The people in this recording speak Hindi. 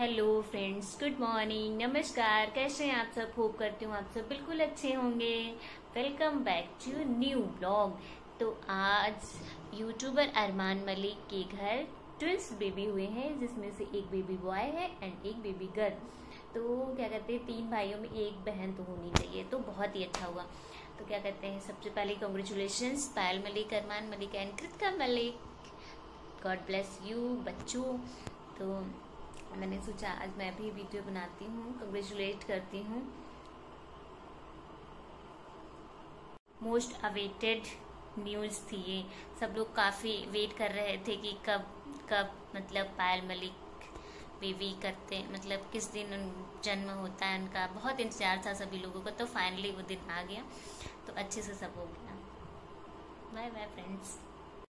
Hello friends, good morning. नमस्कार, कैसे हैं आप सब? होप करती हूँ आप सब बिल्कुल अच्छे होंगे। Welcome back to new blog. तो आज यूट्यूबर अरमान मलिक के घर ट्विंस बेबी हुए हैं, जिसमें से एक बेबी बॉय है एंड एक बेबी गर्ल। तो क्या कहते हैं, तीन भाइयों में एक बहन तो होनी चाहिए तो बहुत ही अच्छा हुआ। तो क्या कहते हैं, सबसे पहले congratulation Payal Malik, Armaan Malik and Kritika Malik. God bless you बच्चों। तो मैंने सोचा, आज मैं भी वीडियो बनाती हूँ कंग्रेचुलेट करती हूँ। मोस्ट अवेटेड न्यूज़ थी ये। सब लोग काफ़ी वेट कर रहे थे कि कब कब मतलब पायल मलिक बेबी करते मतलब किस दिन जन्म होता है उनका। बहुत इंतज़ार था सभी लोगों का तो फाइनली वो दिन आ गया। तो अच्छे से सब हो गया। Bye bye friends